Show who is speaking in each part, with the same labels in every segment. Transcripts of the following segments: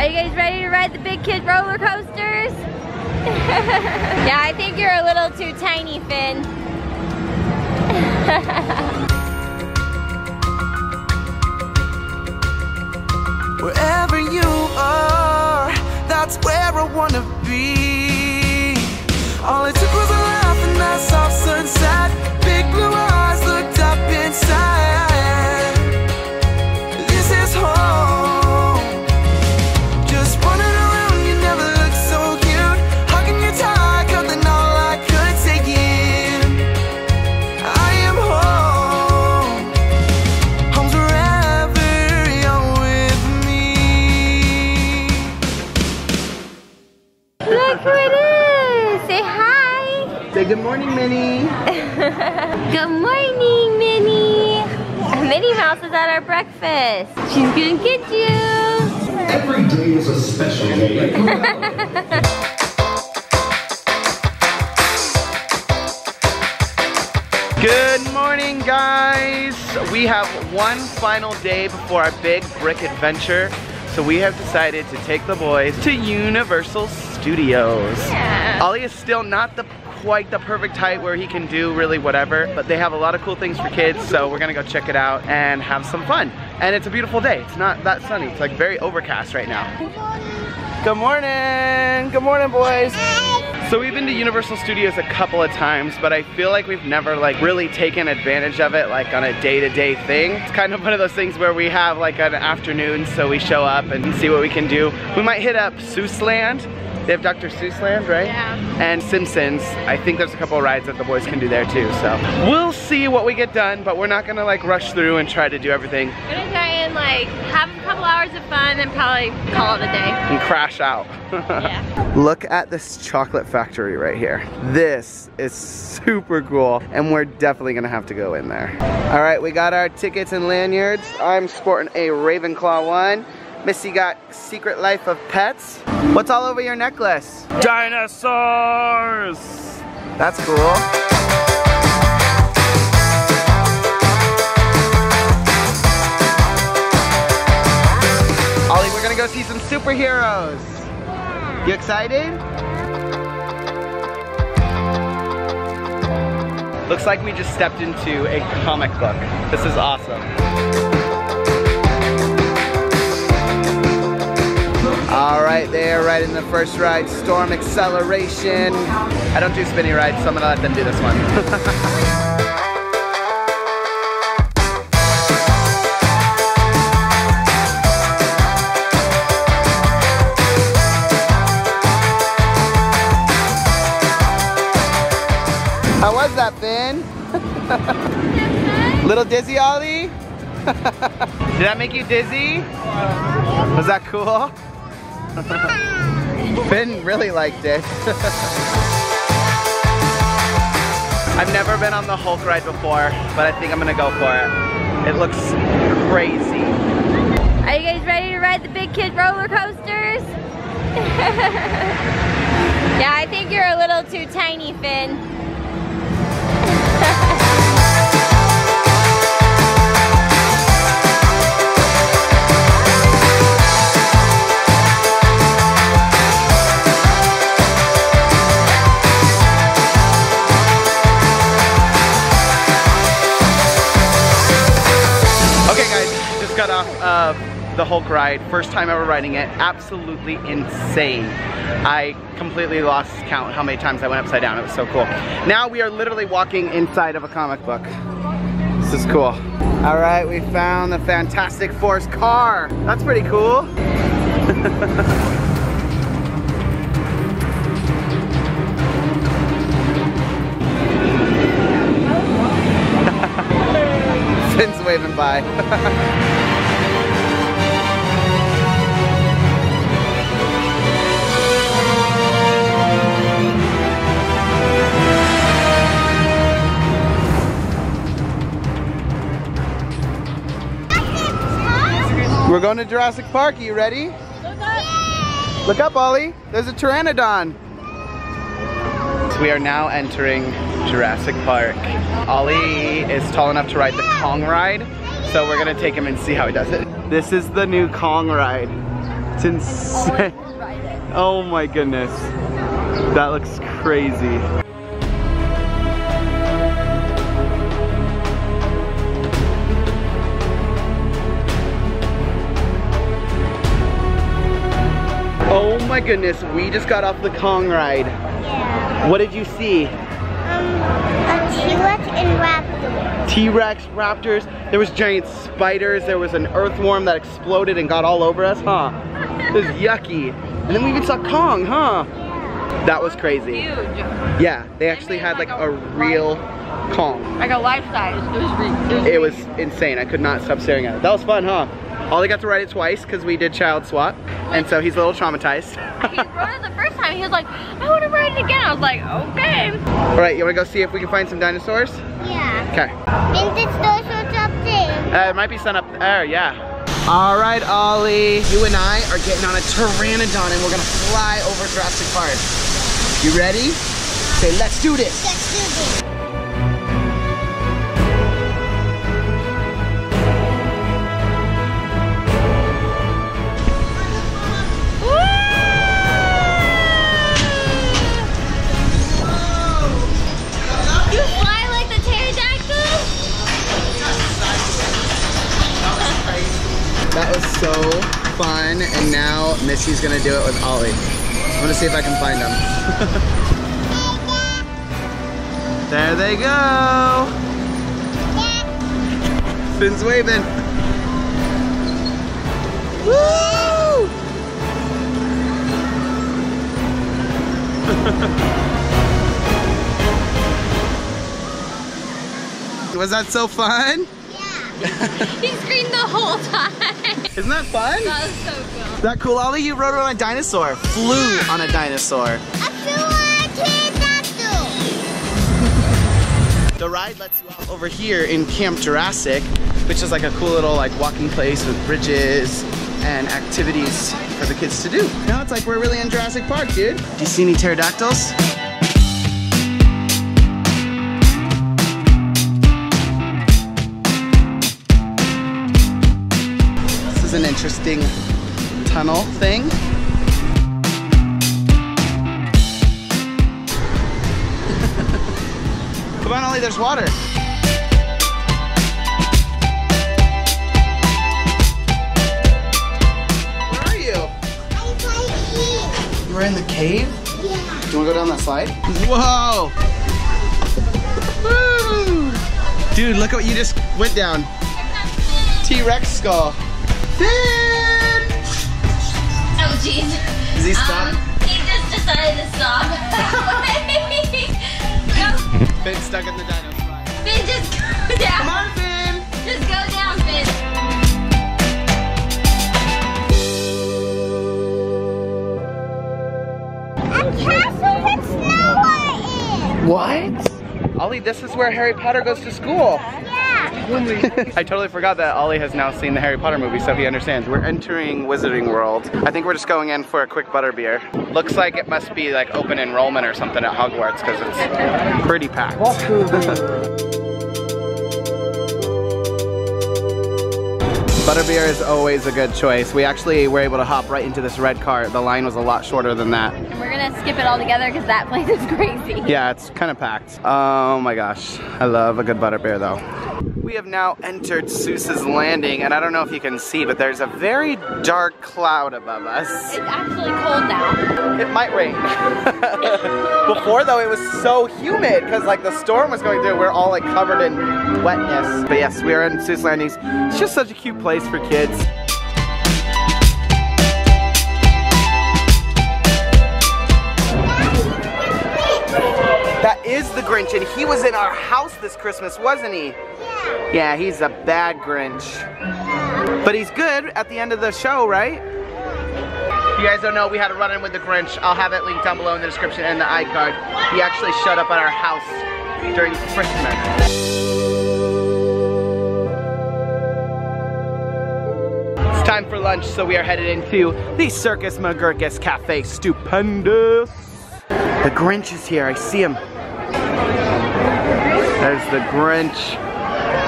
Speaker 1: Are you guys ready to ride the big kid roller coasters? yeah, I think you're a little too tiny, Finn.
Speaker 2: Wherever you are, that's where I wanna be. All it took was a laugh and sunset. Big blue eyes
Speaker 3: Good morning, Minnie!
Speaker 1: Minnie Mouse is at our breakfast. She's gonna get you!
Speaker 4: Every day is a special day.
Speaker 3: Good morning, guys. We have one final day before our big brick adventure. So we have decided to take the boys to Universal Studios.
Speaker 1: Yeah.
Speaker 3: Ollie is still not the quite the perfect height where he can do really whatever, but they have a lot of cool things for kids, so we're gonna go check it out and have some fun. And it's a beautiful day. It's not that sunny. It's like very overcast right now. Good morning. Good morning, boys. So we've been to Universal Studios a couple of times, but I feel like we've never like really taken advantage of it like on a day-to-day thing. It's kind of one of those things where we have like an afternoon, so we show up and see what we can do. We might hit up Seuss Land. They have Dr. Seuss Land, right?
Speaker 1: Yeah.
Speaker 3: And Simpsons. I think there's a couple of rides that the boys can do there too, so. We'll see what we get done, but we're not gonna like rush through and try to do everything
Speaker 1: We're gonna try and like have a couple hours of fun and probably call it a day.
Speaker 3: and crash out.
Speaker 1: Yeah.
Speaker 3: Look at this chocolate factory right here. This is super cool and we're definitely gonna have to go in there. All right, we got our tickets and lanyards. I'm sporting a Ravenclaw one. Missy got Secret Life of Pets. What's all over your necklace? Dinosaurs! That's cool. Ollie, we're gonna go see some superheroes. You excited? Looks like we just stepped into a comic book. This is awesome. All right, there, right in the first ride, Storm Acceleration. I don't do spinny rides, so I'm gonna let them do this one. How was that, Finn? Little dizzy, Ollie? Did that make you dizzy? Was that cool? Finn really liked it. I've never been on the Hulk ride before, but I think I'm gonna go for it. It looks crazy.
Speaker 1: Are you guys ready to ride the big kid roller coasters? yeah, I think you're a little too tiny, Finn.
Speaker 3: The Hulk ride. First time ever riding it. Absolutely insane. I completely lost count how many times I went upside down. It was so cool. Now we are literally walking inside of a comic book. This is cool. All right, we found the Fantastic Four's car. That's pretty cool. Finn's waving by. going to Jurassic Park. Are you ready? Look up, Ollie. There's a Pteranodon. We are now entering Jurassic Park. Ollie is tall enough to ride the Kong ride, so we're gonna take him and see how he does it. This is the new Kong ride. It's insane. Oh my goodness. That looks crazy. My goodness, we just got off the Kong ride.
Speaker 5: Yeah.
Speaker 3: What did you see?
Speaker 5: Um, a T-Rex and raptor.
Speaker 3: T-Rex, raptors, there was giant spiders, there was an earthworm that exploded and got all over us, huh? It was yucky. And then we even saw Kong, huh? That was crazy.
Speaker 1: Huge.
Speaker 3: Yeah, they actually had like a real Kong.
Speaker 1: Like a life size. It was, re-
Speaker 3: It was insane. I could not stop staring at it. That was fun, huh? Ollie got to ride it twice because we did child swap, and so he's a little traumatized.
Speaker 1: he rode it the first time. He was like, I want to ride it again. I was like, okay.
Speaker 3: All right, you want to go see if we can find some dinosaurs?
Speaker 5: Yeah.
Speaker 3: Okay.
Speaker 5: And this dinosaur's up there.
Speaker 3: Uh, it might be sun up there, yeah. All right, Ollie. You and I are getting on a Pteranodon and we're gonna fly over Jurassic Park. You ready? Say, let's do this.
Speaker 5: Let's do this.
Speaker 3: That was so fun, and now Missy's gonna do it with Ollie. I'm gonna see if I can find them. there they go. Finn's waving. Woo! Was that so fun?
Speaker 1: He screamed the whole time.
Speaker 3: Isn't that fun?
Speaker 1: That was so cool.
Speaker 3: Is that cool, Ollie? You rode on a dinosaur. Flew on a dinosaur.
Speaker 5: I feel like a.
Speaker 3: The ride lets you out over here in Camp Jurassic, which is like a cool little like walking place with bridges and activities for the kids to do. Now it's like we're really in Jurassic Park, dude. Do you see any pterodactyls? Is an interesting tunnel thing. Come on, Ollie, there's water. Where are you?
Speaker 5: I'm right here.
Speaker 3: We're in the cave?
Speaker 5: Yeah.
Speaker 3: Do you wanna go down that slide? Whoa! Woo! Dude, look what you just went down. T-Rex skull. Finn!
Speaker 1: Oh, jeez.
Speaker 3: Is he stuck?
Speaker 1: Um, he just decided to stop. Go.
Speaker 3: Finn's stuck in the dino slide.
Speaker 1: Finn, just go down.
Speaker 3: Come on, Finn!
Speaker 1: Just go down, Finn.
Speaker 5: A castle with Snow White in.
Speaker 3: What? Ollie, this is where Harry Potter goes to school. I totally forgot that Ollie has now seen the Harry Potter movie, so he understands. We're entering Wizarding World. I think we're just going in for a quick butterbeer. Looks like it must be like open enrollment or something at Hogwarts because it's pretty packed. Butterbeer is always a good choice. We actually were able to hop right into this red cart. The line was a lot shorter than that.
Speaker 1: Skip it all together because that place is crazy.
Speaker 3: Yeah, it's kind of packed. Oh my gosh, I love a good butterbeer though. We have now entered Seuss's Landing, and I don't know if you can see, but there's a very dark cloud above us.
Speaker 1: It's actually cold now.
Speaker 3: It might rain. Before though, it was so humid because like the storm was going through. We're all like covered in wetness. But yes, we are in Seuss Landings. It's just such a cute place for kids. The Grinch, and he was in our house this Christmas, wasn't he?
Speaker 5: Yeah.
Speaker 3: Yeah, he's a bad Grinch. But he's good at the end of the show, right? If you guys don't know, we had a run-in with the Grinch. I'll have it linked down below in the description and the iCard. He actually showed up at our house during Christmas. It's time for lunch, so we are headed into the Circus McGurkus Cafe Stupendous. The Grinch is here, I see him. There's the Grinch.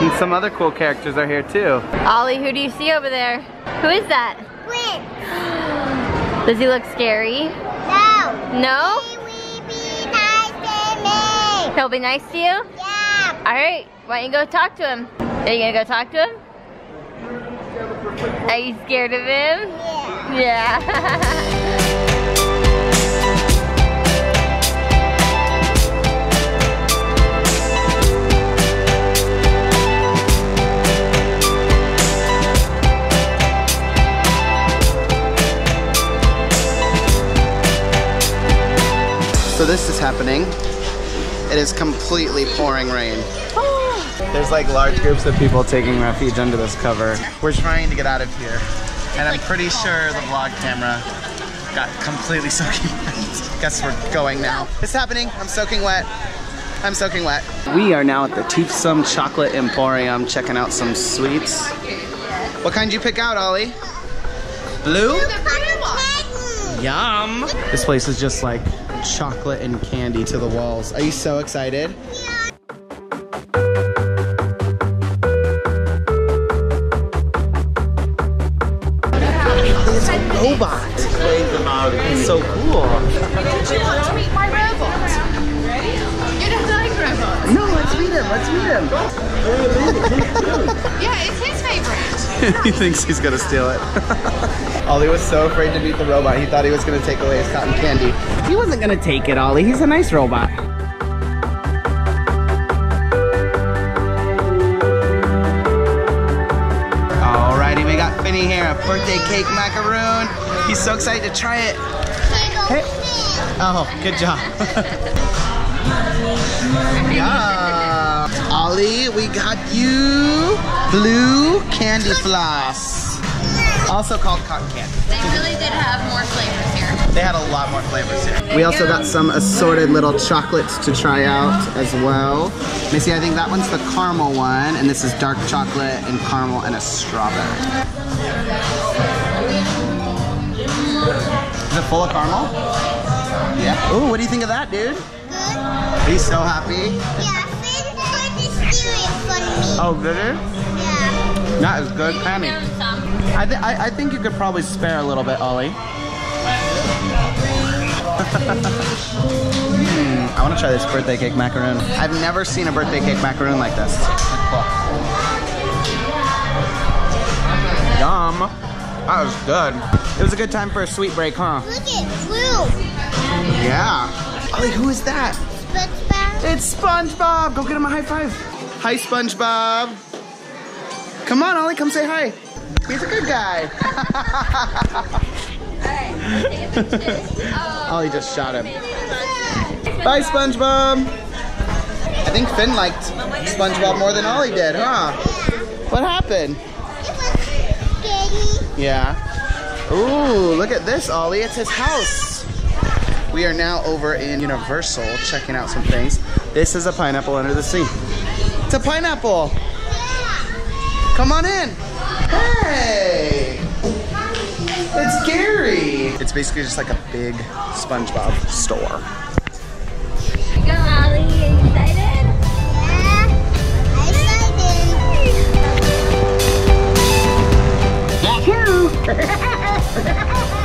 Speaker 3: And some other cool characters are here too.
Speaker 1: Ollie, who do you see over there? Who is that?
Speaker 5: Wait.
Speaker 1: Does he look scary?
Speaker 5: No.
Speaker 1: No?
Speaker 5: He will be nice to me.
Speaker 1: He'll be nice to you?
Speaker 5: Yeah.
Speaker 1: All right, why don't you go talk to him? Are you gonna go talk to him? Are you scared of him?
Speaker 5: Yeah.
Speaker 1: Yeah.
Speaker 3: this is happening. It is completely pouring rain. There's like large groups of people taking refuge under this cover. We're trying to get out of here. And I'm pretty sure the vlog camera got completely soaking wet. Guess we're going now. It's happening. I'm soaking wet. I'm soaking wet. We are now at the Toothsome Chocolate Emporium checking out some sweets. What kind you pick out, Ollie? Blue? Yum! This place is just like chocolate and candy to the walls. Are you so excited? It's a robot. It's so cool.
Speaker 6: Did you want to meet my robot? You don't like robots?
Speaker 3: No, let's meet him. Let's meet him.
Speaker 6: Yeah, it's his favorite.
Speaker 3: he thinks he's gonna steal it. Ollie was so afraid to meet the robot. He thought he was gonna take away his cotton candy. He wasn't gonna take it, Ollie. He's a nice robot. Alrighty, we got Finny here, a birthday cake macaroon. He's so excited to try it. Hey. Oh, good job. yeah. Ollie, we got you blue candy floss. Also called cotton candy.
Speaker 6: They really did have more flavors here.
Speaker 3: They had a lot more flavors here. We also got some assorted little chocolates to try out as well. Missy, I think that one's the caramel one, and this is dark chocolate and caramel and a strawberry. Mm. Is it full of caramel? Yeah. Ooh, what do you think of that, dude? Are you so happy?
Speaker 5: Yeah, Finn put the steering for me.
Speaker 3: Oh, good.
Speaker 5: Yeah.
Speaker 3: Not as good, Penny.
Speaker 6: Some.
Speaker 3: I, th I, I think you could probably spare a little bit, Ollie. Hmm, I want to try this birthday cake macaroon. I've never seen a birthday cake macaroon like this. Yum. That was good. It was a good time for a sweet break, huh?
Speaker 5: Look at blue.
Speaker 3: Yeah. Ollie, who is that?
Speaker 5: SpongeBob.
Speaker 3: It's SpongeBob. Go get him a high five. Hi, SpongeBob. Come on, Ollie, come say hi. He's a good guy. Oh, Ollie just shot him. Bye, SpongeBob. I think Finn liked SpongeBob more than Ollie did, huh? What happened?
Speaker 5: It was scary.
Speaker 3: Yeah. Ooh, look at this, Ollie. It's his house. We are now over in Universal checking out some things. This is a pineapple under the sea. It's a pineapple. Come on in. Hey. It's Gary. It's basically just like a big SpongeBob store.
Speaker 1: Go, Ollie. Are you excited?
Speaker 5: Yeah. I excited.
Speaker 6: Ollie,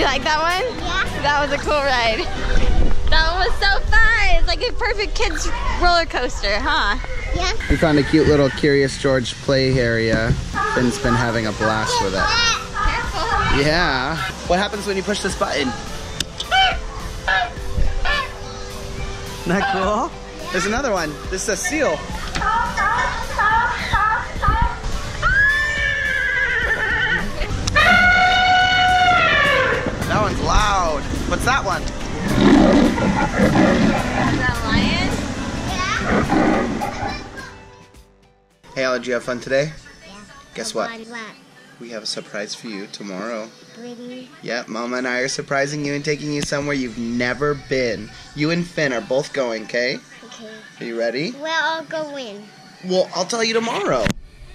Speaker 6: you like that one?
Speaker 5: Yeah.
Speaker 6: That was a cool ride. That one was so fun. It's like a perfect kid's roller coaster, huh?
Speaker 5: Yeah.
Speaker 3: We found a cute little Curious George play area. Finn's been having a blast with it.
Speaker 6: Careful.
Speaker 3: Yeah. What happens when you push this button? Isn't that cool? There's another one. This is a seal. One's loud. What's that one?
Speaker 6: Is that a lion?
Speaker 3: Hey, Ella, did you have fun today?
Speaker 5: Yeah.
Speaker 3: Guess what?
Speaker 5: What?
Speaker 3: We have a surprise for you tomorrow.
Speaker 5: Pretty.
Speaker 3: Yep, Mama and I are surprising you and taking you somewhere you've never been. You and Finn are both going, okay?
Speaker 5: Okay.
Speaker 3: Are you ready?
Speaker 5: Where I'll go in.
Speaker 3: Well, I'll tell you tomorrow.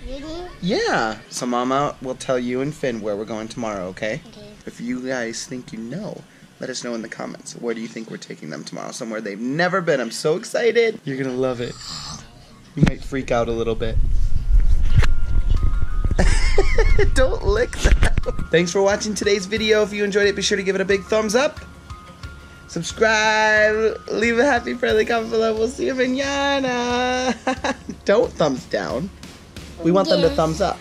Speaker 5: Really?
Speaker 3: Yeah. So Mama will tell you and Finn where we're going tomorrow, okay?
Speaker 5: Okay.
Speaker 3: If you guys think you know, let us know in the comments. Where do you think we're taking them tomorrow? Somewhere they've never been. I'm so excited. You're gonna love it. You might freak out a little bit. Don't lick that. Thanks for watching today's video. If you enjoyed it, be sure to give it a big thumbs up. Subscribe, leave a happy friendly comment below. We'll see you manana. Don't thumbs down. We want them to thumbs up.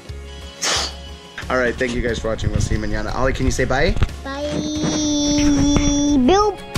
Speaker 3: All right, thank you guys for watching. We'll see you manana. Ollie, can you say bye?
Speaker 5: Bye. Bill.